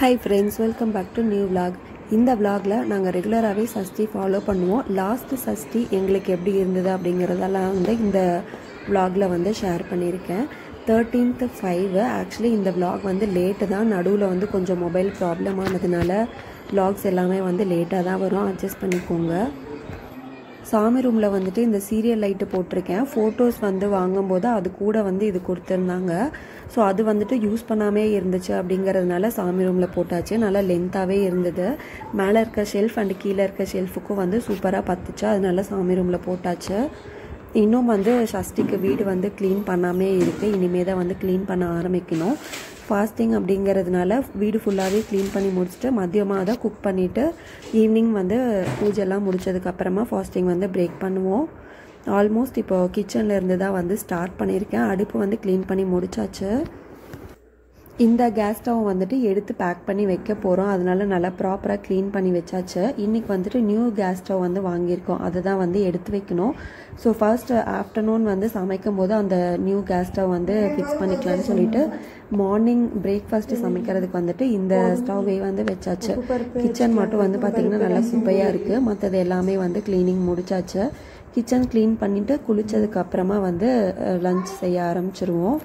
Hi friends welcome back to new vlog. இந்த vlogல நாங்கள் ரெகுலராகவே சஷ்டி ஃபாலோ பண்ணுவோம். லாஸ்ட் சஷ்டி எங்களுக்கு எப்படி இருந்தது அப்படிங்கிறதெல்லாம் வந்து இந்த vlogல வந்து ஷேர் பண்ணியிருக்கேன். தேர்ட்டீன்த்து ஃபைவ் ஆக்சுவலி இந்த vlog வந்து லேட்டு தான். நடுவில் வந்து கொஞ்சம் மொபைல் ப்ராப்ளம் ஆனதுனால vlogs எல்லாமே வந்து லேட்டாக தான் வரும். அட்ஜஸ்ட் பண்ணிக்கோங்க. சாமி ரூமில் வந்துட்டு இந்த சீரியல் லைட்டு போட்டிருக்கேன். ஃபோட்டோஸ் வந்து வாங்கும்போது அது கூட வந்து இது கொடுத்துருந்தாங்க. ஸோ அது வந்துட்டு யூஸ் பண்ணாமே இருந்துச்சு அப்படிங்கிறதுனால சாமி ரூமில் போட்டாச்சு. நல்லா லென்த்தாகவே இருந்தது. மேலே இருக்க ஷெல்ஃப் அண்டு கீழே இருக்க ஷெல்ஃபுக்கும் வந்து சூப்பராக பத்துச்சு. அதனால சாமி ரூமில் போட்டாச்சு. இன்னும் வந்து சஷ்டிக்கு வீடு வந்து க்ளீன் பண்ணாமே இருக்குது இனிமேல் தான் வந்து க்ளீன் பண்ண ஆரம்பிக்கணும். ஃபாஸ்டிங் அப்படிங்கிறதுனால வீடு ஃபுல்லாகவே க்ளீன் பண்ணி முடிச்சுட்டு மதியமாக தான் குக் பண்ணிவிட்டு ஈவினிங் வந்து பூஜைலாம் முடிச்சதுக்கப்புறமா ஃபாஸ்டிங் வந்து பிரேக் பண்ணுவோம். ஆல்மோஸ்ட் இப்போ கிச்சனில் இருந்து தான் வந்து ஸ்டார்ட் பண்ணியிருக்கேன். அடுப்பு வந்து க்ளீன் பண்ணி முடிச்சாச்சு. இந்த கேஸ் ஸ்டவ் வந்துட்டு எடுத்து பேக் பண்ணி வைக்க போகிறோம் அதனால நல்லா ப்ராப்பராக க்ளீன் பண்ணி வச்சாச்சு. இன்றைக்கி வந்துட்டு நியூ கேஸ் ஸ்டவ் வந்து வாங்கியிருக்கோம். அதை தான் வந்து எடுத்து வைக்கணும். ஸோ ஃபர்ஸ்ட் ஆஃப்டர்நூன் வந்து சமைக்கும் போது அந்த நியூ கேஸ் ஸ்டவ் வந்து ஃபிக்ஸ் பண்ணிக்கலாம்னு சொல்லிட்டு மார்னிங் பிரேக்ஃபாஸ்ட்டு சமைக்கிறதுக்கு வந்துட்டு இந்த ஸ்டவ்வே வந்து வச்சாச்சு. கிச்சன் மட்டும் வந்து பார்த்திங்கன்னா நல்லா குப்பையாக இருக்குது மற்றது எல்லாமே வந்து க்ளீனிங் முடிச்சாச்சு. கிச்சன் க்ளீன் பண்ணிவிட்டு குளித்ததுக்கப்புறமா வந்து லஞ்ச் செய்ய ஆரம்பிச்சிருவோம்.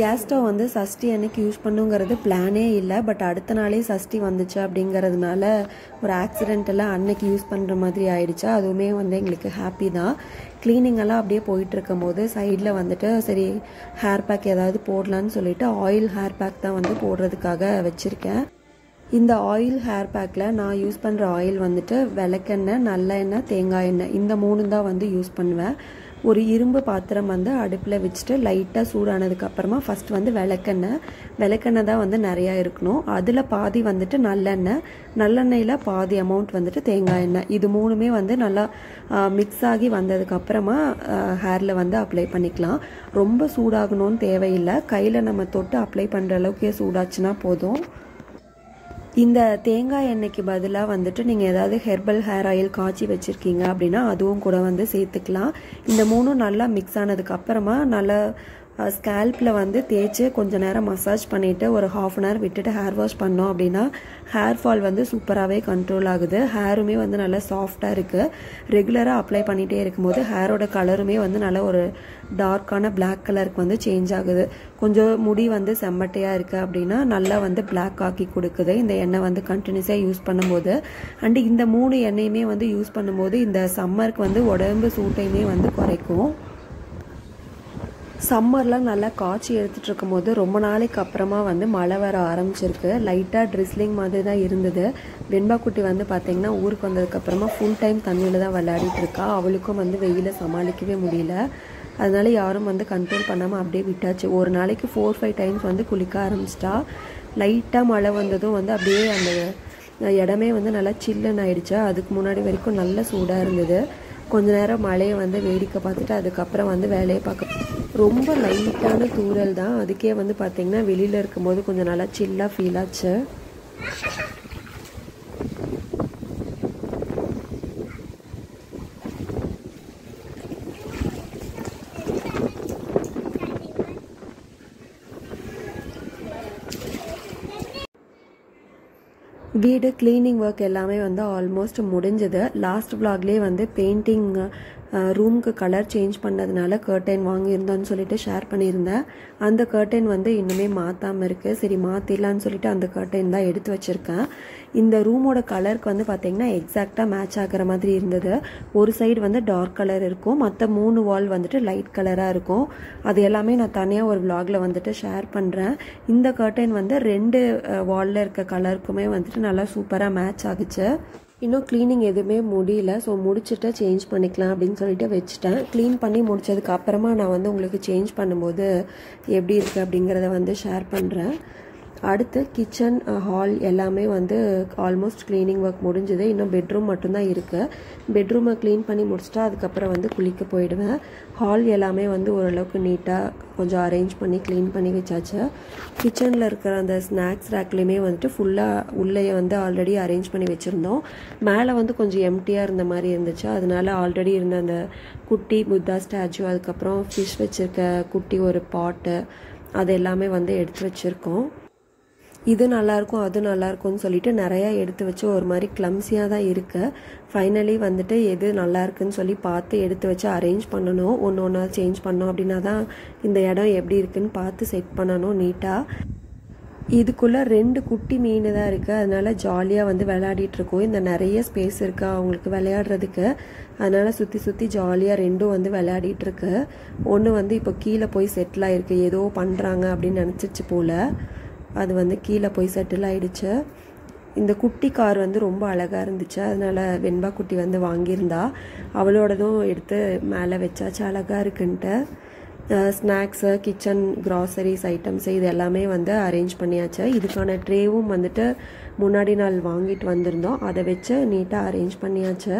கேஸ் ஸ்டவ் வந்து சஷ்டி அன்னைக்கு யூஸ் பண்ணுங்கிறது பிளானே இல்லை. பட் அடுத்த நாளே சஷ்டி வந்துச்சு அப்படிங்கிறதுனால ஒரு ஆக்சிடென்ட் எல்லாம் அன்னைக்கு யூஸ் பண்ணுற மாதிரி ஆயிடுச்சு. அதுவுமே வந்து எங்களுக்கு ஹாப்பி தான். க்ளீனிங் எல்லாம் அப்படியே போயிட்டு இருக்கும்போது சைடில் வந்துட்டு சரி ஹேர் பேக் ஏதாவது போடலான்னு சொல்லிட்டு ஆயில் ஹேர் பேக் தான் வந்து போடுறதுக்காக வச்சுருக்கேன். இந்த ஆயில் ஹேர் பேக்கில் நான் யூஸ் பண்ணுற ஆயில் வந்துட்டு விளக்கெண்ணெய் நல்லெண்ணெய் தேங்காய் எண்ணெய் இந்த மூணு தான் வந்து யூஸ் பண்ணுவேன். ஒரு இரும்பு பாத்திரம் வந்து அடுப்பில் வச்சுட்டு லைட்டாக சூடானதுக்கப்புறமா ஃபஸ்ட் வந்து விளக்கெண்ணெய் விளக்கெண்ணெய் தான் வந்து நிறையா இருக்கணும். அதில் பாதி வந்துட்டு நல்லெண்ணெய். நல்லெண்ணெயில் பாதி அமௌண்ட் வந்துட்டு தேங்காய் எண்ணெய். இது மூணுமே வந்து நல்லா மிக்ஸ் ஆகி வந்ததுக்கப்புறமா ஹேரில் வந்து அப்ளை பண்ணிக்கலாம். ரொம்ப சூடாகணும்னு தேவையில்லை. கையில் நம்ம தொட்டு அப்ளை பண்ணுற அளவுக்கே சூடாச்சுன்னா போதும். இந்த தேங்காய் எண்ணெய்க்கு பதிலாக வந்துட்டு நீங்கள் ஏதாவது ஹெர்பல் ஹேர் ஆயில் காய்ச்சி வச்சுருக்கீங்க அப்படின்னா அதுவும் கூட வந்து சேர்த்துக்கலாம். இந்த மூணும் நல்லா மிக்ஸ் ஆனதுக்கப்புறமா நல்லா ஸ்கேல்பில் வந்து தேய்ச்சி கொஞ்சம் நேரம் மசாஜ் பண்ணிவிட்டு ஒரு ஹாஃப் அன் ஹவர் விட்டுட்டு ஹேர் வாஷ் பண்ணோம் அப்படின்னா ஹேர் ஃபால் வந்து சூப்பராகவே கண்ட்ரோல் ஆகுது. ஹேருமே வந்து நல்லா சாஃப்டாக இருக்குது ரெகுலராக அப்ளை பண்ணிகிட்டே இருக்கும்போது ஹேரோட கலருமே வந்து நல்ல ஒரு டார்க்கான பிளாக் கலருக்கு வந்து சேஞ்ச் ஆகுது. கொஞ்சம் முடி வந்து செம்மட்டையாக இருக்குது அப்படின்னா நல்லா வந்து பிளாக் ஆக்கி கொடுக்குது. இந்த எண்ணெய் வந்து கண்டினியூஸாக யூஸ் பண்ணும்போது. அண்டு இந்த மூணு எண்ணெயுமே வந்து யூஸ் பண்ணும்போது இந்த சம்மருக்கு வந்து உடம்பு சூட்டையுமே வந்து குறைக்கும். சம்மர்லாம் நல்லா காய்ச்சி எடுத்துகிட்டு இருக்கும்போது ரொம்ப நாளைக்கு அப்புறமா வந்து மழை வர ஆரம்பிச்சிருக்கு. லைட்டாக ட்ரிஸ்லிங் மாதிரி தான் இருந்தது. வெண்பா குட்டி வந்து பார்த்திங்கன்னா ஊருக்கு வந்ததுக்கப்புறமா ஃபுல் டைம் தண்ணியில் தான் விளையாடிட்டு இருக்கா. அவளுக்கும் வந்து வெயில சமாளிக்கவே முடியல. அதனால யாரும் வந்து கண்ட்ரோல் பண்ணாமல் அப்படியே விட்டாச்சு. ஒரு நாளைக்கு ஃபோர் ஃபைவ் டைம்ஸ் வந்து குளிக்க ஆரம்பிச்சிட்டா. லைட்டாக மழை வந்ததும் வந்து அப்படியே அந்த இடமே வந்து நல்லா சில்லுன்னு ஆயிடுச்சா. அதுக்கு முன்னாடி வரைக்கும் நல்ல சூடாக இருந்தது. கொஞ்ச நேரம் மழையை வந்து வேடிக்கை பார்த்துட்டு அதுக்கப்புறம் வந்து வேலையை பார்க்க ரொம்ப லைட்டான தூரல் தான். அதுக்கே வந்து பார்த்திங்கன்னா வெளியில் இருக்கும்போது கொஞ்சம் நல்லா சில்லாக ஃபீல் ஆச்சு. வீடு க்ளீனிங் ஒர்க் எல்லாமே வந்து ஆல்மோஸ்ட் முடிஞ்சது. லாஸ்ட் விலாக்லேயே வந்து பெயிண்டிங் ரூம்க்கு கலர் சேஞ்ச் பண்ணதுனால கர்டைன் வாங்கியிருந்தோன்னு சொல்லிட்டு ஷேர் பண்ணியிருந்தேன். அந்த கர்டைன் வந்து இன்னுமே மாற்றாமல் இருக்குது சரி மாற்றிடலான்னு சொல்லிட்டு அந்த கர்டைன் தான் எடுத்து வச்சுருக்கேன். இந்த ரூமோட கலருக்கு வந்து பார்த்திங்கன்னா எக்ஸாக்டாக மேட்ச் ஆகிற மாதிரி இருந்தது. ஒரு சைடு வந்து டார்க் கலர் இருக்கும். மற்ற மூணு வால் வந்துட்டு லைட் கலராக இருக்கும். அது எல்லாமே நான் தனியாக ஒரு விலாகில் வந்துட்டு ஷேர் பண்ணுறேன் இந்த கர்டைன் வந்து ரெண்டு வாலில் இருக்க கலருக்குமே வந்துட்டு நல்லா சூப்பராக மேட்ச் ஆகுச்சு. இன்னும் க்ளீனிங் எதுவுமே முடியல. ஸோ முடிச்சுட்டு சேஞ்ச் பண்ணிக்கலாம் அப்படின்னு சொல்லிட்டு வச்சுட்டேன். க்ளீன் பண்ணி முடிச்சதுக்கு அப்புறமா நான் வந்து உங்களுக்கு சேஞ்ச் பண்ணும்போது எப்படி இருக்குது அப்படிங்கிறத வந்து ஷேர் பண்ணுறேன் அடுத்து கிச்சன் ஹால் uh, எல்லாமே வந்து ஆல்மோஸ்ட் க்ளீனிங் ஒர்க் முடிஞ்சுது. இன்னும் பெட்ரூம் மட்டும்தான் இருக்குது பெட்ரூமை க்ளீன் பண்ணி முடிச்சிட்டா அதுக்கப்புறம் வந்து குளிக்க போயிடுவேன். ஹால் எல்லாமே வந்து ஓரளவுக்கு நீட்டாக கொஞ்சம் அரேஞ்ச் பண்ணி க்ளீன் பண்ணி வச்சாச்சு. கிச்சனில் இருக்கிற அந்த ஸ்நாக்ஸ் ரேக்லேயுமே வந்துட்டு ஃபுல்லாக உள்ளே வந்து ஆல்ரெடி அரேஞ்ச் பண்ணி வச்சுருந்தோம். மேலே வந்து கொஞ்சம் எம்டியாக இருந்த மாதிரி இருந்துச்சு. அதனால ஆல்ரெடி இருந்த அந்த குட்டி புத்தா ஸ்டாச்சு அதுக்கப்புறம் ஃபிஷ் வச்சுருக்க குட்டி ஒரு பாட்டு அது எல்லாமே வந்து எடுத்து வச்சுருக்கோம். இது நல்லாயிருக்கும் அது நல்லாயிருக்கும்னு சொல்லிட்டு நிறையா எடுத்து வச்சு ஒரு மாதிரி கிளம்ஸியாக தான் இருக்கு. ஃபைனலி வந்துட்டு எது நல்லா இருக்குன்னு சொல்லி பார்த்து எடுத்து வச்சு அரேஞ்ச் பண்ணணும். ஒன்று ஒன்றா சேஞ்ச் பண்ணோம் அப்படின்னா தான் இந்த இடம் எப்படி இருக்குன்னு பார்த்து செட் பண்ணணும் நீட்டாக இதுக்குள்ளே ரெண்டு குட்டி மீன் தான் இருக்குது அதனால ஜாலியாக வந்து விளையாடிட்டுருக்கோம் இந்த நிறைய ஸ்பேஸ் இருக்குது அவங்களுக்கு விளையாடுறதுக்கு. அதனால் சுற்றி சுற்றி ஜாலியாக ரெண்டும் வந்து விளையாடிட்டுருக்கு ஒன்று வந்து இப்போ கீழே போய் செட்டில் ஆகிருக்கு ஏதோ பண்ணுறாங்க அப்படின்னு நினச்சிச்சு போல். அது வந்து கீழே போய் செட்டில் ஆயிடுச்சு. இந்த குட்டி கார் வந்து ரொம்ப அழகாக இருந்துச்சு. அதனால் வெண்பா குட்டி வந்து வாங்கியிருந்தா. அவளோடதும் எடுத்து மேலே வச்சாச்சு. அழகாக இருக்குன்ட்டு. ஸ்நாக்ஸு கிச்சன் க்ராசரிஸ் ஐட்டம்ஸு இது எல்லாமே வந்து அரேஞ்ச் பண்ணியாச்சு. இதுக்கான ட்ரேவும் வந்துட்டு முன்னாடி நாள் வாங்கிட்டு வந்திருந்தோம். அதை வச்சு நீட்டாக அரேஞ்ச் பண்ணியாச்சு.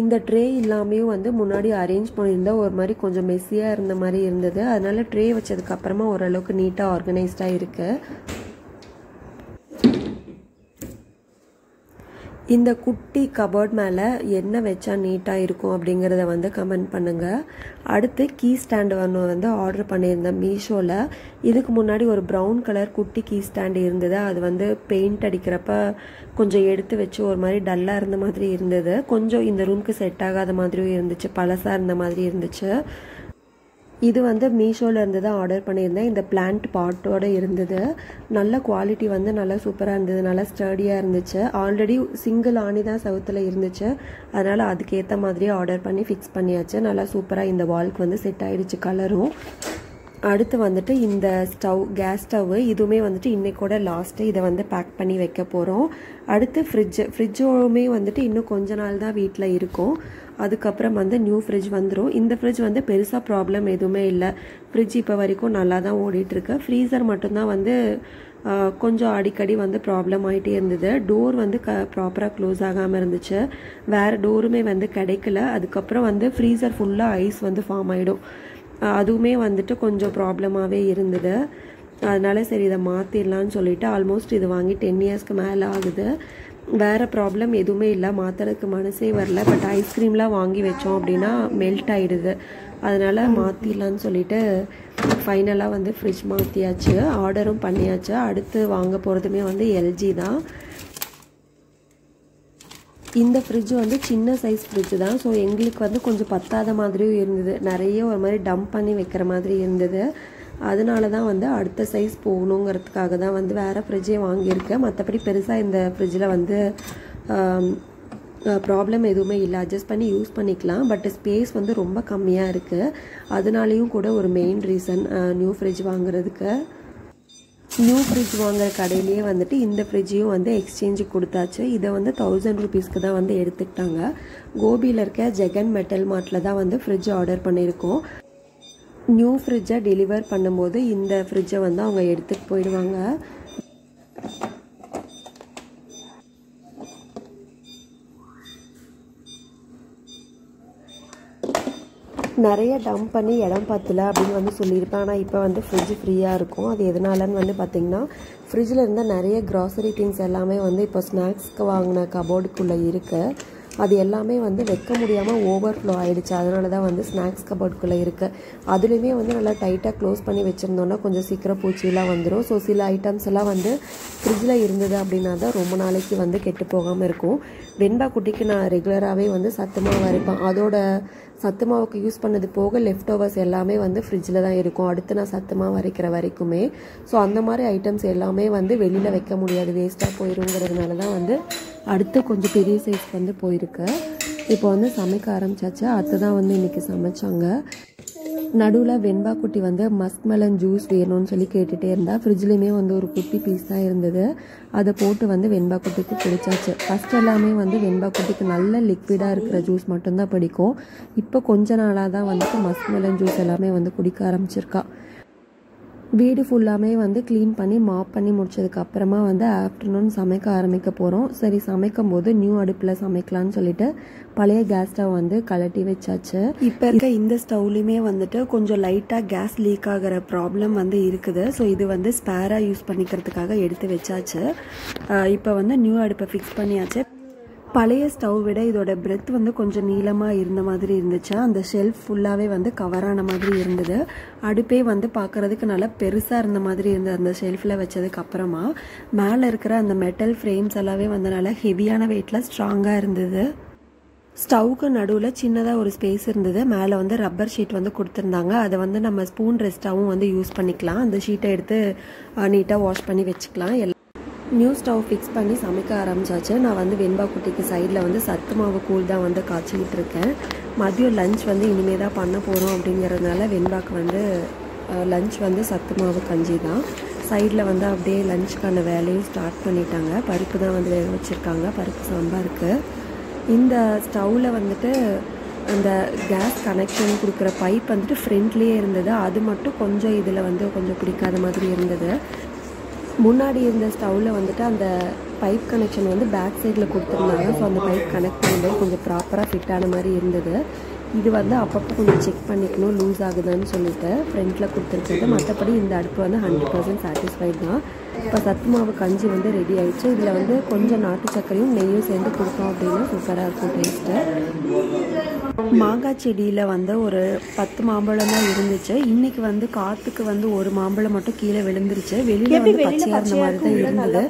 இந்த ட்ரே இல்லாமையும் வந்து முன்னாடி அரேஞ்ச் பண்ணியிருந்தா ஒரு மாதிரி கொஞ்சம் மெஸ்ஸியாக இருந்த மாதிரி இருந்தது. அதனால ட்ரே வச்சதுக்கப்புறமா ஓரளவுக்கு நீட்டாக ஆர்கனைஸ்டாக இருக்குது இந்த குட்டி கபோர்ட் மேலே என்ன வச்சா நீட்டாக இருக்கும் அப்படிங்கிறத வந்து கமெண்ட் பண்ணுங்கள் அடுத்து கீ ஸ்டாண்டு ஒன்று வந்து ஆர்டர் பண்ணியிருந்தேன் மீஷோவில் இதுக்கு முன்னாடி ஒரு ப்ரௌன் கலர் குட்டி கீ ஸ்டாண்டு இருந்தது. அது வந்து பெயிண்ட் அடிக்கிறப்ப கொஞ்சம் எடுத்து வச்சு ஒரு மாதிரி டல்லாக இருந்த மாதிரி இருந்தது. கொஞ்சம் இந்த ரூம்க்கு செட் ஆகாத மாதிரியும் இருந்துச்சு பழசாக இருந்த மாதிரி இருந்துச்சு. இது வந்து மீஷோலேருந்து இருந்து தான் ஆர்டர் பண்ணியிருந்தேன். இந்த பிளான்ட் பாட்டோடு இருந்தது. நல்ல குவாலிட்டி வந்து நல்லா சூப்பராக இருந்தது. நல்லா ஸ்டடியாக இருந்துச்சு. ஆல்ரெடி சிங்கிள் ஆணி தான் சவுத்தில் இருந்துச்சு. அதனால் அதுக்கேற்ற மாதிரியே ஆர்டர் பண்ணி ஃபிக்ஸ் பண்ணியாச்சு. நல்லா சூப்பராக இந்த வால்க்கு வந்து செட் ஆயிடுச்சு கலரும் அடுத்து வந்துட்டு இந்த ஸ்டவ் கேஸ் ஸ்டவ்வு இதுவுமே வந்துட்டு இன்னைக்கோட லாஸ்ட்டு இதை வந்து பேக் பண்ணி வைக்க போகிறோம் அடுத்து ஃப்ரிட்ஜு ஃப்ரிட்ஜுமே வந்துட்டு இன்னும் கொஞ்ச நாள் தான் வீட்டில் இருக்கும். அதுக்கப்புறம் வந்து நியூ ஃப்ரிட்ஜ் வந்துடும் இந்த ஃப்ரிட்ஜ் வந்து பெருசாக ப்ராப்ளம் எதுவுமே இல்லை. ஃப்ரிட்ஜ் இப்போ வரைக்கும் நல்லா தான் ஓடிட்டுருக்கு. ஃப்ரீசர் மட்டும்தான் வந்து கொஞ்சம் அடிக்கடி வந்து ப்ராப்ளம் ஆகிட்டே இருந்தது. டோர் வந்து க ப்ராப்பராக க்ளோஸ் ஆகாமல் இருந்துச்சு. வேறு டோருமே வந்து கிடைக்கல. அதுக்கப்புறம் வந்து ஃப்ரீசர் ஃபுல்லாக ஐஸ் வந்து ஃபார்ம் ஆகிடும் அதுவுமே வந்துட்டு கொஞ்சம் ப்ராப்ளமாகவே இருந்தது. அதனால் சரி இதை மாற்றிடலான்னு சொல்லிவிட்டு ஆல்மோஸ்ட் இது வாங்கி டென் இயர்ஸ்க்கு மேலே ஆகுது. வேறு ப்ராப்ளம் எதுவுமே இல்லை. மாற்றுறதுக்கு மனசே வரல. பட் ஐஸ்கிரீம்லாம் வாங்கி வச்சோம் அப்படின்னா மெல்ட் ஆகிடுது அதனால் மாற்றிடலான்னு சொல்லிட்டு ஃபைனலாக வந்து ஃப்ரிட்ஜ் மாற்றியாச்சு ஆர்டரும் பண்ணியாச்சு. அடுத்து வாங்க போகிறதுமே வந்து எல்ஜி தான். இந்த ஃப்ரிட்ஜ் வந்து சின்ன சைஸ் ஃப்ரிட்ஜ் தான். ஸோ எங்களுக்கு வந்து கொஞ்சம் பத்தாத மாதிரியும் இருந்தது. நிறைய ஒரு மாதிரி டம்ப் பண்ணி வைக்கிற மாதிரி இருந்தது. அதனால தான் வந்து அடுத்த சைஸ் போகணுங்கிறதுக்காக தான் வந்து வேறு ஃப்ரிட்ஜே வாங்கியிருக்கேன். மற்றபடி பெருசாக இந்த ஃப்ரிட்ஜில் வந்து ப்ராப்ளம் எதுவுமே இல்லை. அட்ஜஸ்ட் பண்ணி யூஸ் பண்ணிக்கலாம். பட் ஸ்பேஸ் வந்து ரொம்ப கம்மியாக இருக்குது அதனாலேயும் கூட ஒரு மெயின் ரீசன் நியூ ஃப்ரிட்ஜ் வாங்குறதுக்கு. நியூ ஃப்ரிட்ஜ் வாங்குற கடையிலேயே வந்துட்டு இந்த ஃப்ரிட்ஜையும் வந்து எக்ஸ்சேஞ்சுக்கு கொடுத்தாச்சு. இதை வந்து தௌசண்ட் ருபீஸ்க்கு தான் வந்து எடுத்துக்கிட்டாங்க. கோபியில் இருக்க ஜெகன் மெட்டல் மார்ட்டில் தான் வந்து ஃப்ரிட்ஜ் ஆர்டர் பண்ணியிருக்கோம். நியூ ஃப்ரிட்ஜை டெலிவர் பண்ணும்போது இந்த ஃப்ரிட்ஜை வந்து அவங்க எடுத்துகிட்டு போயிடுவாங்க. நிறைய டம்ப் பண்ணி இடம் பத்தல அப்படின்னு வந்து சொல்லியிருப்பேன். ஆனால் இப்போ வந்து ஃப்ரிட்ஜ் ஃப்ரீயாக இருக்கும். அது எதனாலன்னு வந்து பார்த்திங்கன்னா ஃப்ரிட்ஜில் இருந்த நிறைய க்ராசரி திங்ஸ் எல்லாமே வந்து இப்போ ஸ்நாக்ஸ்க்கு வாங்கின கபோர்டுக்குள்ளே இருக்குது அது எல்லாமே வந்து வைக்க முடியாமல் ஓவர் ஃப்ளோ ஆகிடுச்சு அதனால தான் வந்து ஸ்நாக்ஸ் கபோர்டுக்குள்ளே இருக்குது அதுலேயுமே வந்து நல்லா டைட்டாக க்ளோஸ் பண்ணி வச்சுருந்தோன்னா கொஞ்சம் சீக்கிரம் பூச்சியெல்லாம் வந்துடும் ஸோ சில ஐட்டம்ஸ் எல்லாம் வந்து ஃப்ரிட்ஜில் இருந்தது அப்படின்னா தான் ரொம்ப நாளைக்கு வந்து கெட்டு போகாமல் இருக்கும். வெண்பா குட்டிக்கு நான் ரெகுலராகவே வந்து சத்துமாவு அரைப்பேன். அதோட சத்து மாவுக்கு யூஸ் பண்ணது போக லெஃப்ட் ஓவர்ஸ் எல்லாமே வந்து ஃப்ரிட்ஜில் தான் இருக்கும். அடுத்து நான் சத்து மாவு அரைக்கிற வரைக்குமே. ஸோ அந்த மாதிரி ஐட்டம்ஸ் எல்லாமே வந்து வெளியில் வைக்க முடியாது. வேஸ்ட்டாக போயிருங்கிறதுனால தான் வந்து அடுத்து கொஞ்சம் பெரிய சைஸ் வந்து போயிருக்கு. இப்போ வந்து சமைக்க ஆரம்பிச்சாச்சு. அத்தை தான் வந்து இன்றைக்கி சமைச்சாங்க. நடுவில் வெண்பா குட்டி வந்து மஸ்க் மெலன் ஜூஸ் வேணும்னு சொல்லி கேட்டுகிட்டே இருந்தா ஃப்ரிட்ஜ்லேயுமே வந்து ஒரு குட்டி பீஸ் தான் இருந்தது. அதை போட்டு வந்து வெண்பா குட்டிக்கு பிடிச்சாச்சு ஃபஸ்ட் எல்லாமே வந்து வெண்பா குட்டிக்கு நல்ல லிக்விடாக இருக்கிற ஜூஸ் மட்டும்தான் பிடிக்கும். இப்போ கொஞ்ச நாளாக தான் வந்துட்டு மஸ்க் மெலன் ஜூஸ் எல்லாமே வந்து குடிக்க ஆரம்பிச்சிருக்கா. வீடு ஃபுல்லாமே வந்து க்ளீன் பண்ணி மாப் பண்ணி முடிச்சதுக்கு அப்புறமா வந்து ஆஃப்டர்நூன் சமைக்க ஆரம்பிக்க போகிறோம் சரி சமைக்கும் போது நியூ அடுப்பில் சமைக்கலாம்னு சொல்லிட்டு பழைய கேஸ் ஸ்டவ் வந்து கலட்டி வச்சாச்சு. இப்போ இருக்க இந்த ஸ்டவ்லையுமே வந்துட்டு கொஞ்சம் லைட்டாக கேஸ் லீக் ஆகிற ப்ராப்ளம் வந்து இருக்குது. ஸோ இது வந்து ஸ்பேராக யூஸ் பண்ணிக்கிறதுக்காக எடுத்து வச்சாச்சு. இப்போ வந்து நியூ அடுப்பை ஃபிக்ஸ் பண்ணியாச்சு. பழைய ஸ்டவ் விட இதோட பிரெத் வந்து கொஞ்சம் நீளமாக இருந்த மாதிரி இருந்துச்சு. அந்த ஷெல்ஃப் ஃபுல்லாகவே வந்து கவரான மாதிரி இருந்தது. அடுப்பே வந்து பார்க்குறதுக்கு நல்லா பெருசாக இருந்த மாதிரி இருந்தது அந்த ஷெல்ஃபில் வச்சதுக்கு அப்புறமா. மேலே இருக்கிற அந்த மெட்டல் ஃப்ரேம்ஸ் எல்லாமே வந்து நல்லா ஹெவியான வெயிட்டில் ஸ்ட்ராங்காக இருந்தது. ஸ்டவ்வுக்கு நடுவில் சின்னதாக ஒரு ஸ்பேஸ் இருந்தது. மேலே வந்து ரப்பர் ஷீட் வந்து கொடுத்துருந்தாங்க. அதை வந்து நம்ம ஸ்பூன் ரெஸ்ட்டாகவும் வந்து யூஸ் பண்ணிக்கலாம். அந்த ஷீட்டை எடுத்து நீட்டாக வாஷ் பண்ணி வச்சுக்கலாம். எல்லாம் நியூ ஸ்டவ் ஃபிக்ஸ் பண்ணி சமைக்க ஆரம்பிச்சாச்சு. நான் வந்து வெண்பா குட்டிக்கு சைடில் வந்து சத்து மாவு கூழ் தான் வந்து காய்ச்சிக்கிட்டு இருக்கேன். மதியம் லஞ்ச் வந்து இனிமே தான் பண்ண போகிறோம் அப்படிங்கிறதுனால வெண்பாக்கு வந்து லஞ்ச் வந்து சத்து மாவு கஞ்சி தான். சைடில் வந்து அப்படியே லஞ்சுக்கான வேலையும் ஸ்டார்ட் பண்ணிட்டாங்க. பருப்பு தான் வந்து வேக வச்சுருக்காங்க. பருப்பு சாம்பாருக்கு இந்த ஸ்டவ்வில் வந்துட்டு அந்த கேஸ் கனெக்ஷன் கொடுக்குற பைப் வந்துட்டு ஃப்ரெண்ட்லேயே இருந்தது. அது மட்டும் கொஞ்சம் இதில் வந்து கொஞ்சம் பிடிக்காத மாதிரி இருந்தது. முன்னாடி இருந்த ஸ்டவ்வில் வந்துட்டு அந்த பைப் கனெக்ஷன் வந்து பேக் சைடில் கொடுத்துருந்தாங்க. ஸோ அந்த பைப் கனெக்ட் பண்ணும்போது கொஞ்சம் ப்ராப்பராக ஃபிட் ஆன மாதிரி இருந்தது. இது வந்து அப்பப்போ கொஞ்சம் செக் பண்ணிக்கணும் லூஸ் ஆகுதான்னு சொல்லிட்டு ஃப்ரண்ட்டில் கொடுத்துருக்குது மற்றபடி இந்த அடுப்பு வந்து ஹண்ட்ரட் பர்சன்ட் சாட்டிஸ்ஃபைட் தான். இப்போ சத்து மாவு கஞ்சி வந்து ரெடி ஆயிடுச்சு. இதில் வந்து கொஞ்சம் நாட்டு சர்க்கரையும் நெய்யும் சேர்ந்து கொடுத்தோம் அப்படின்னா சூப்பராக இருக்கும் டேஸ்ட்டு மாங்காய் செடியில் வந்து ஒரு பத்து மாம்பழம் தான் இருந்துச்சு. இன்னைக்கு வந்து காற்றுக்கு வந்து ஒரு மாம்பழம் மட்டும் கீழே விழுந்துருச்சு. வெளியில வந்து பச்சையாக இருந்த மாதிரி தான் இருந்தது.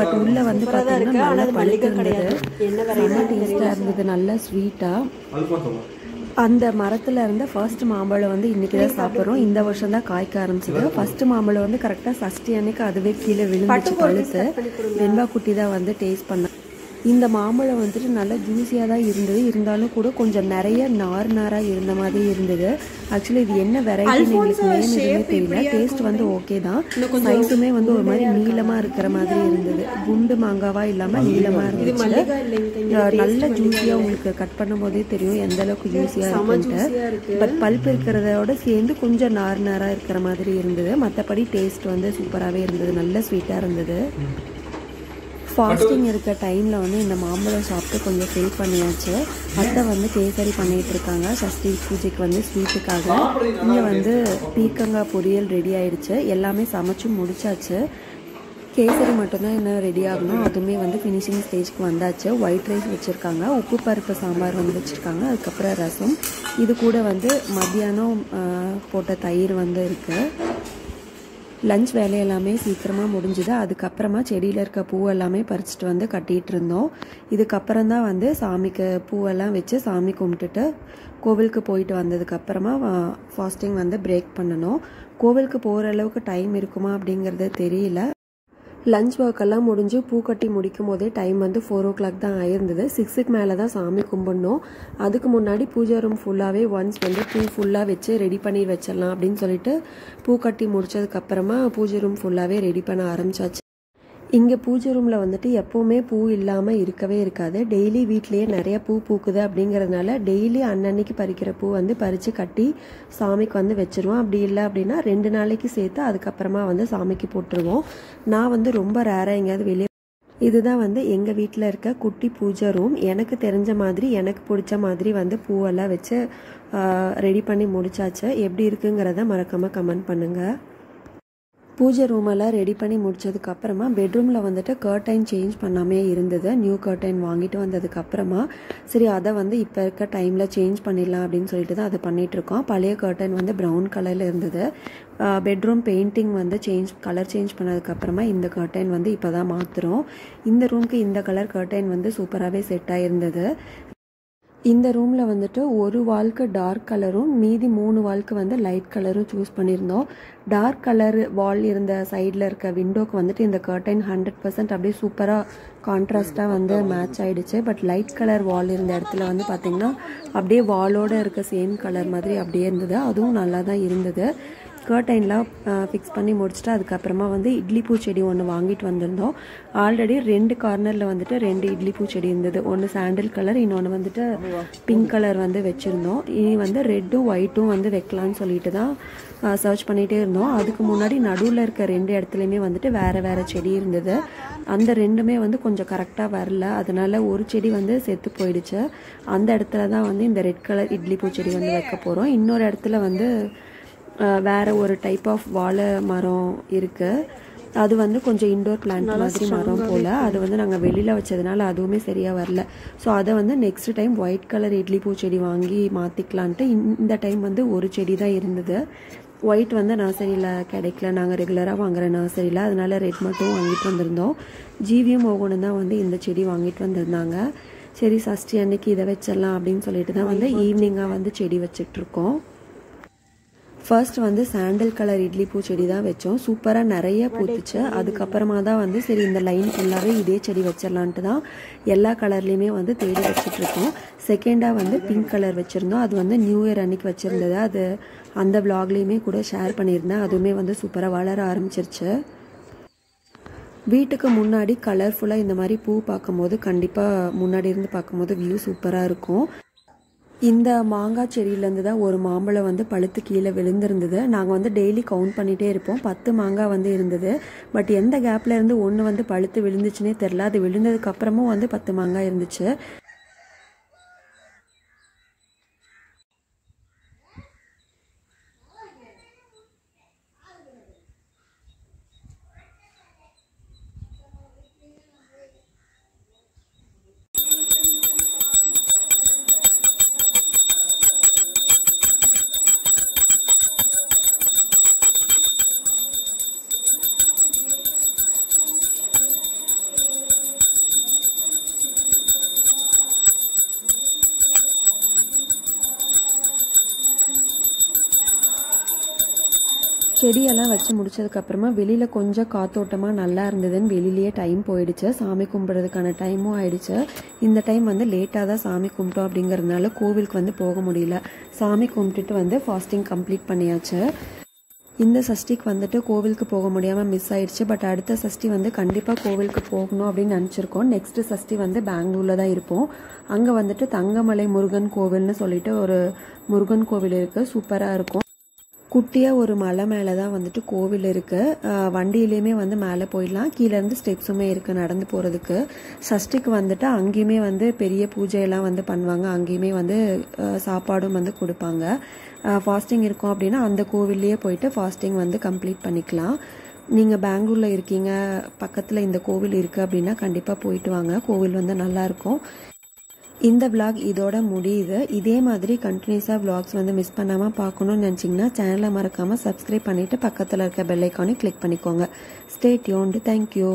பட் உள்ள வந்து பார்த்தீங்கன்னா நல்லா பழுத்து இருந்தது செம்ம டேஸ்ட்டாக இருந்தது. நல்லா ஸ்வீட்டாக அந்த மரத்தில் இருந்த ஃபர்ஸ்ட் மாம்பழம் வந்து இன்றைக்கி தான் சாப்பிட்றோம். இந்த வருஷம் தான் காய்க்க ஆரம்பிச்சது. ஃபர்ஸ்ட் மாம்பழம் வந்து கரெக்டாக சஷ்டி அன்னைக்கு அதுவே கீழே விழுந்துச்சு பழுத்து. வெண்பா குட்டி தான் வந்து டேஸ்ட் பண்ண இந்த மாம்பழம் வந்துட்டு நல்லா ஜூஸியாக தான் இருந்தது. இருந்தாலும் கூட கொஞ்சம் நிறைய நார் நாராக இருந்த மாதிரி இருந்தது. ஆக்சுவலி இது என்ன வெரைட்டின்னு எங்களுக்கு நேம் எதுவுமே தெரியல. டேஸ்ட் வந்து ஓகே தான். சைஸுமே வந்து ஒரு மாதிரி நீளமாக இருக்கிற மாதிரி இருந்தது. குண்டு மாங்காவா இல்லாமல் நீளமாக இருந்துச்சு. நல்ல ஜூஸியாக உங்களுக்கு கட் பண்ணும் போதே தெரியும் எந்த அளவுக்கு ஜூஸியாக இருக்குன்ட்டு. பட் பல்ப் இருக்கிறதோட சேர்ந்து கொஞ்சம் நார் நாராக இருக்கிற மாதிரி இருந்தது. மற்றபடி டேஸ்ட் வந்து சூப்பராகவே இருந்தது. நல்ல ஸ்வீட்டாக இருந்தது. ஃபாஸ்டிங் இருக்க டைமில் வந்து இந்த மாம்பழம் சாப்பிட்டு கொஞ்சம் ஃபில் பண்ணியாச்சு. அத்தை வந்து கேசரி பண்ணிகிட்டு இருக்காங்க. சஷ்டி பூஜைக்கு வந்து ஸ்வீட்டுக்காக இங்கே வந்து பீக்கங்காய் பொரியல் ரெடி ஆயிடுச்சு. எல்லாமே சமைச்சு முடிச்சாச்சு. கேசரி மட்டும்தான் இன்னும் ரெடி ஆகணும் அதுவுமே வந்து ஃபினிஷிங் ஸ்டேஜ்க்கு வந்தாச்சு. ஒயிட் ரைஸ் வச்சுருக்காங்க. உப்பு பருப்பு சாம்பார் வந்து வச்சுருக்காங்க. அதுக்கப்புறம் ரசம். இது கூட வந்து மத்தியானம் போட்ட தயிர் வந்து இருக்குது லஞ்ச் வேலை எல்லாமே சீக்கிரமாக முடிஞ்சுது. அதுக்கப்புறமா செடியில் இருக்க பூவெல்லாமே பறிச்சுட்டு வந்து கட்டிகிட்டு இருந்தோம். இதுக்கப்புறம் தான் வந்து சாமிக்கு பூவெல்லாம் வச்சு சாமி கும்பிட்டுட்டு கோவிலுக்கு போயிட்டு வந்ததுக்கப்புறமா ஃபாஸ்டிங் வந்து பிரேக் பண்ணணும். கோவிலுக்கு போகிற அளவுக்கு டைம் இருக்குமா அப்படிங்கிறது தெரியல. லஞ்ச் ஒர்க்கெல்லாம் முடிஞ்சு பூ கட்டி முடிக்கும் போதே டைம் வந்து ஃபோர் ஓ கிளாக் தான் ஆயிருந்தது. சிக்ஸுக்கு மேலே தான் சாமி கும்பிடணும். அதுக்கு முன்னாடி பூஜை ரூம் ஃபுல்லாகவே ஒன்ஸ் வந்து பூ ஃபுல்லாக வச்சு ரெடி பண்ணி வச்சிடலாம் அப்படின்னு சொல்லிட்டு பூ கட்டி முடிச்சதுக்கப்புறமா பூஜை ரூம் ஃபுல்லாகவே ரெடி பண்ண ஆரம்பிச்சாச்சு. இங்கே பூஜை ரூமில் வந்துட்டு எப்போவுமே பூ இல்லாமல் இருக்கவே இருக்காது. டெய்லி வீட்லேயே நிறைய பூ பூக்குது அப்படிங்கிறதுனால டெய்லி அன்னன்னைக்கு பறிக்கிற பூ வந்து பறித்து கட்டி சாமிக்கு வந்து வச்சுருவோம். அப்படி இல்லை அப்படின்னா ரெண்டு நாளைக்கு சேர்த்து அதுக்கப்புறமா வந்து சாமிக்கு போட்டுருவோம். நான் வந்து ரொம்ப ரேராக எங்கேயாவது வெளியே இதுதான் வந்து எங்கள் வீட்டில் இருக்க குட்டி பூஜை ரூம் எனக்கு தெரிஞ்ச மாதிரி எனக்கு பிடிச்ச மாதிரி வந்து பூவெல்லாம் வச்சு ரெடி பண்ணி முடிச்சாச்சு. எப்படி இருக்குங்கிறத மறக்காமல் கமெண்ட் பண்ணுங்கள் பூஜை ரூமெல்லாம் ரெடி பண்ணி முடிச்சதுக்கு அப்புறமா பெட்ரூமில் வந்துட்டு கர்டைன் சேஞ்ச் பண்ணாமே இருந்தது. நியூ கர்டைன் வாங்கிட்டு வந்ததுக்கு அப்புறமா சரி அதை வந்து இப்போ இருக்க டைமில் சேஞ்ச் பண்ணிடலாம் அப்படின்னு சொல்லிட்டு தான் அதை பண்ணிட்டு இருக்கோம். பழைய கர்டைன் வந்து ப்ரௌன் கலரில் இருந்தது. பெட்ரூம் பெயிண்டிங் வந்து சேஞ்ச் கலர் சேஞ்ச் பண்ணதுக்கப்புறமா இந்த கர்டைன் வந்து இப்போ தான் மாற்றுறோம் இந்த ரூம்க்கு இந்த கலர் கர்டைன் வந்து சூப்பராகவே செட் ஆகிருந்தது இந்த ரூமில் வந்துட்டு ஒரு வால்க்கு டார்க் கலரும் மீதி மூணு வால்க்கு வந்து லைட் கலரும் சூஸ் பண்ணியிருந்தோம். டார்க் கலர் வால் இருந்த சைடில் இருக்க விண்டோக்கு வந்துட்டு இந்த கர்டைன் ஹண்ட்ரட் பர்சன்ட் அப்படியே சூப்பராக கான்ட்ராஸ்டாக வந்து மேட்ச் ஆகிடுச்சு பட் லைட் கலர் வால் இருந்த இடத்துல வந்து பார்த்திங்கன்னா அப்படியே வாலோட இருக்க சேம் கலர் மாதிரி அப்படியே இருந்தது. அதுவும் நல்லா தான் இருந்தது. கர்டைன்லாம் ஃபிக்ஸ் பண்ணி முடிச்சுட்டு அதுக்கப்புறமா வந்து இட்லி பூச்செடி ஒன்று வாங்கிட்டு வந்திருந்தோம். ஆல்ரெடி ரெண்டு கார்னரில் வந்துட்டு ரெண்டு இட்லி பூச்செடி இருந்தது. ஒன்று சாண்டில் கலர் இன்னொன்று வந்துட்டு பிங்க் கலர் வந்து வச்சுருந்தோம். இனி வந்து ரெட்டும் ஒயிட்டும் வந்து வைக்கலான்னு சொல்லிட்டு தான் சர்ச் பண்ணிகிட்டே இருந்தோம். அதுக்கு முன்னாடி நடுவில் இருக்க ரெண்டு இடத்துலையுமே வந்துட்டு வேறு வேறு செடி இருந்தது. அந்த ரெண்டுமே வந்து கொஞ்சம் கரெக்டாக வரல. அதனால ஒரு செடி வந்து செத்து போயிடுச்சு. அந்த இடத்துல தான் வந்து இந்த ரெட் கலர் இட்லி பூச்செடி வந்து வைக்க போகிறோம் இன்னொரு இடத்துல வந்து வேறு ஒரு டைப் ஆஃப் வாழை மரம் இருக்குது அது வந்து கொஞ்சம் இண்டோர் பிளான்ட் மாதிரி மரம் போல். அது வந்து நாங்கள் வெளியில் வச்சதுனால அதுவுமே சரியாக வரல. ஸோ அதை வந்து next time white colour idli பூ செடி வாங்கி மாற்றிக்கலான்ட்டு இந்த டைம் வந்து ஒரு செடி தான் இருந்தது. ஒயிட் வந்து நர்சரியில் கிடைக்கல. நாங்கள் ரெகுலராக வாங்குற நர்சரியில் அதனால ரெட் மட்டும் வாங்கிட்டு வந்திருந்தோம். ஜீவியம் மோகனும் தான் வந்து இந்த செடி வாங்கிட்டு வந்திருந்தாங்க. சரி சஷ்டி அன்னைக்கு இதை வச்சிடலாம் அப்படின்னு சொல்லிட்டு தான் வந்து ஈவினிங்காக வந்து செடி வச்சிட்ருக்கோம் ஃபர்ஸ்ட் வந்து சாண்டில் கலர் இட்லி பூ செடி தான் வச்சோம். சூப்பராக நிறைய பூத்துச்சு. அதுக்கப்புறமா தான் வந்து சரி இந்த லைன் ஃபுல்லாகவே இதே செடி வச்சிடலான்ட்டு தான் எல்லா கலர்லேயுமே வந்து தேடி வச்சிட்ருக்கோம் செகண்டாக வந்து பிங்க் கலர் வச்சுருந்தோம். அது வந்து நியூ இயர் அன்னைக்கு வச்சுருந்தது. அது அந்த விலாக்லேயுமே கூட ஷேர் பண்ணியிருந்தேன். அதுவுமே வந்து சூப்பராக வளர ஆரம்பிச்சிருச்சு. வீட்டுக்கு முன்னாடி கலர்ஃபுல்லாக இந்த மாதிரி பூ பார்க்கும்போது கண்டிப்பாக முன்னாடி இருந்து பார்க்கும்போது வியூ சூப்பராக இருக்கும். இந்த மாங்காய் செடியிலேருந்து தான் ஒரு மாம்பழம் வந்து பழுத்து கீழே விழுந்திருந்தது. நாங்கள் வந்து டெய்லி கவுண்ட் பண்ணிகிட்டே இருப்போம். பத்து மாங்காய் வந்து இருந்தது. பட் எந்த கேப்லேருந்து ஒன்று வந்து பழுத்து விழுந்துச்சுனே தெரில அது விழுந்ததுக்கப்புறமும் வந்து பத்து மாங்காய் இருந்துச்சு. செடியெல்லாம் வச்சு முடிச்சதுக்கப்புறமா வெளியில் கொஞ்சம் காத்தோட்டமாக நல்லா இருந்ததுன்னு வெளியிலேயே டைம் போயிடுச்சு. சாமி கும்பிட்றதுக்கான டைமும் ஆயிடுச்சு. இந்த டைம் வந்து லேட்டாக தான் சாமி கும்பிட்டோம் அப்படிங்கிறதுனால கோவிலுக்கு வந்து போக முடியல. சாமி கும்பிட்டுட்டு வந்து ஃபாஸ்டிங் கம்ப்ளீட் பண்ணியாச்சு. இந்த சஷ்டிக்கு வந்துட்டு கோவிலுக்கு போக முடியாமல் மிஸ் ஆயிடுச்சு. பட் அடுத்த சஷ்டி வந்து கண்டிப்பாக கோவிலுக்கு போகணும் அப்படின்னு நினச்சிருக்கோம். நெக்ஸ்ட் சஷ்டி வந்து பெங்களூரில் தான் இருப்போம். அங்கே வந்துட்டு தங்கமலை முருகன் கோவில்னு சொல்லிட்டு ஒரு முருகன் கோவில் இருக்குது சூப்பராக இருக்கும். குட்டியாக ஒரு மலை மேலே தான் வந்துட்டு கோவில் இருக்குது வண்டியிலையுமே வந்து மேலே போயிடலாம். கீழேருந்து ஸ்டெப்ஸுமே இருக்குது நடந்து போகிறதுக்கு சஷ்டிக்கு வந்துட்டு அங்கேயுமே வந்து பெரிய பூஜையெல்லாம் வந்து பண்ணுவாங்க. அங்கேயுமே வந்து சாப்பாடும் வந்து கொடுப்பாங்க. ஃபாஸ்டிங் இருக்கும் அப்படின்னா அந்த கோவில்லையே போயிட்டு ஃபாஸ்டிங் வந்து கம்ப்ளீட் பண்ணிக்கலாம். நீங்கள் பெங்களூரில் இருக்கீங்க பக்கத்தில் இந்த கோவில் இருக்குது அப்படின்னா கண்டிப்பாக போயிட்டு வாங்க. கோவில் வந்து நல்லாயிருக்கும் இந்த விளாக் இதோட முடியுது. இதே மாதிரி கண்டினியூஸாக விளாக்ஸ் வந்து மிஸ் பண்ணாமல் பார்க்கணும்னு நினச்சிங்கன்னா சேனலை மறக்காமல் சப்ஸ்கிரைப் பண்ணிவிட்டு பக்கத்தில் இருக்க பெல் ஐக்கானை கிளிக் பண்ணிக்கோங்க. Stay tuned thank you